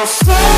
Oh,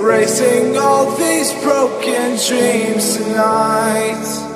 Racing all these broken dreams tonight.